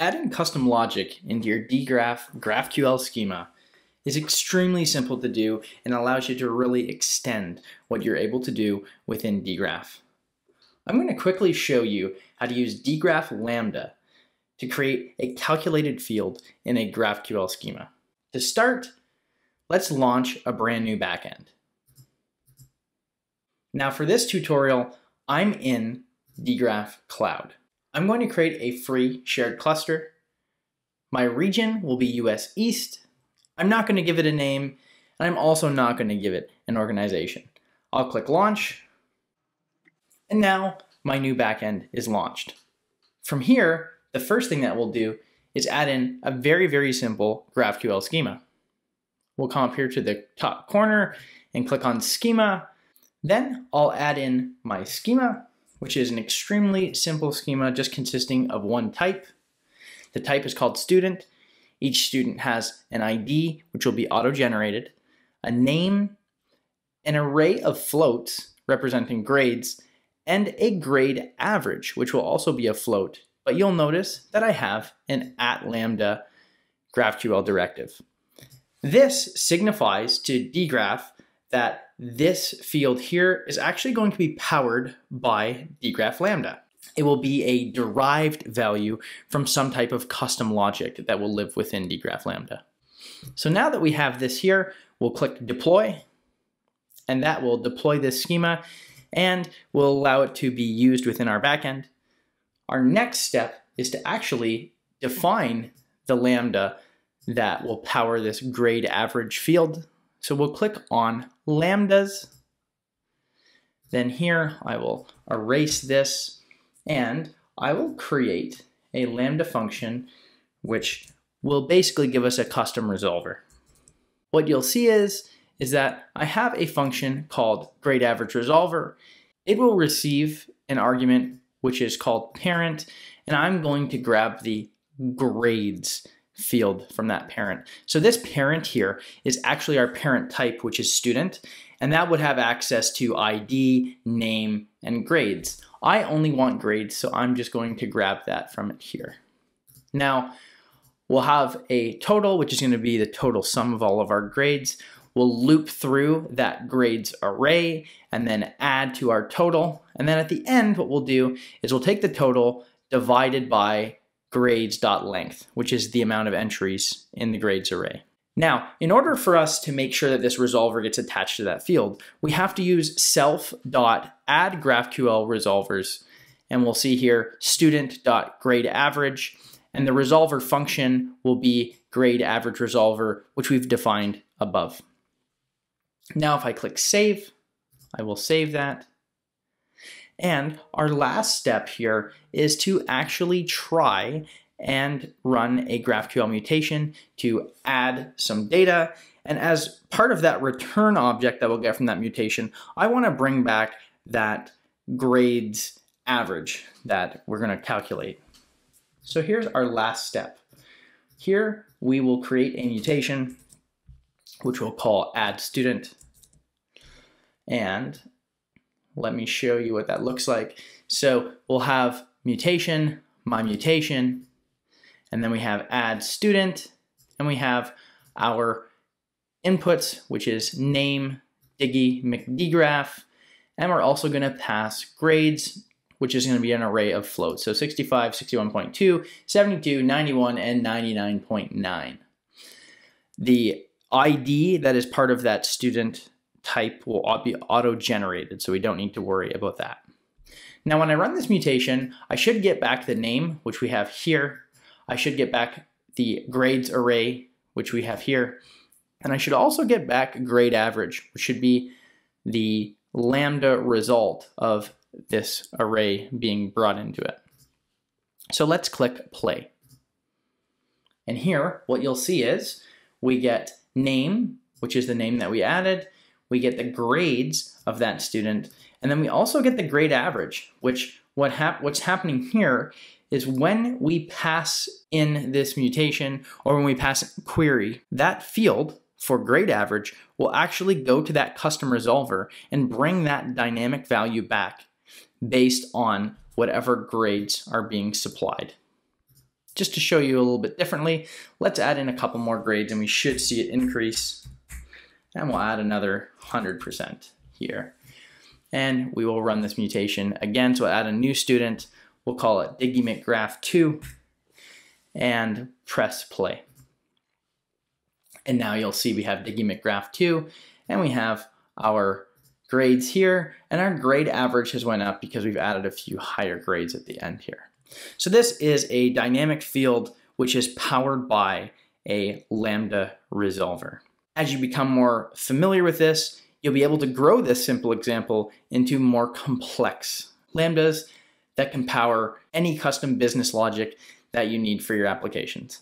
Adding custom logic into your dgraph GraphQL schema is extremely simple to do and allows you to really extend what you're able to do within dgraph. I'm going to quickly show you how to use dgraph lambda to create a calculated field in a GraphQL schema. To start, let's launch a brand new backend. Now for this tutorial, I'm in dgraph Cloud. I'm going to create a free shared cluster. My region will be US East. I'm not going to give it a name, and I'm also not going to give it an organization. I'll click Launch, and now my new backend is launched. From here, the first thing that we'll do is add in a very, very simple GraphQL schema. We'll come up here to the top corner and click on Schema. Then I'll add in my schema which is an extremely simple schema just consisting of one type. The type is called student. Each student has an ID, which will be auto-generated, a name, an array of floats representing grades, and a grade average, which will also be a float. But you'll notice that I have an at lambda GraphQL directive. This signifies to dgraph that this field here is actually going to be powered by dgraph lambda. It will be a derived value from some type of custom logic that will live within dgraph lambda. So now that we have this here, we'll click deploy, and that will deploy this schema and will allow it to be used within our backend. Our next step is to actually define the lambda that will power this grade average field so we'll click on lambdas. Then here I will erase this and I will create a lambda function which will basically give us a custom resolver. What you'll see is, is that I have a function called grade average resolver. It will receive an argument which is called parent and I'm going to grab the grades field from that parent. So this parent here is actually our parent type, which is student, and that would have access to ID, name, and grades. I only want grades, so I'm just going to grab that from it here. Now, we'll have a total, which is going to be the total sum of all of our grades. We'll loop through that grades array and then add to our total. And then at the end, what we'll do is we'll take the total divided by grades.length, which is the amount of entries in the grades array. Now, in order for us to make sure that this resolver gets attached to that field, we have to use self.add GraphQL resolvers. And we'll see here student.gradeAverage, and the resolver function will be grade average resolver, which we've defined above. Now, if I click save, I will save that. And our last step here is to actually try and run a GraphQL mutation to add some data. And as part of that return object that we'll get from that mutation, I want to bring back that grades average that we're going to calculate. So here's our last step. Here we will create a mutation, which we'll call add student. And let me show you what that looks like. So we'll have mutation, my mutation, and then we have add student, and we have our inputs, which is name, Diggy, McDgraph, and we're also gonna pass grades, which is gonna be an array of floats. So 65, 61.2, 72, 91, and 99.9. The ID that is part of that student type will be auto-generated, so we don't need to worry about that. Now, when I run this mutation, I should get back the name, which we have here. I should get back the grades array, which we have here. And I should also get back grade average, which should be the lambda result of this array being brought into it. So let's click play. And here, what you'll see is we get name, which is the name that we added, we get the grades of that student, and then we also get the grade average, which what hap what's happening here is when we pass in this mutation or when we pass query, that field for grade average will actually go to that custom resolver and bring that dynamic value back based on whatever grades are being supplied. just to show you a little bit differently, let's add in a couple more grades and we should see it increase. And we'll add another 100% here. And we will run this mutation again. So we'll add a new student. We'll call it DiggyMcDgraph2 and press play. And now you'll see we have DiggyMcDgraph2 and we have our grades here and our grade average has went up because we've added a few higher grades at the end here. So this is a dynamic field which is powered by a Lambda resolver. As you become more familiar with this, you'll be able to grow this simple example into more complex Lambdas that can power any custom business logic that you need for your applications.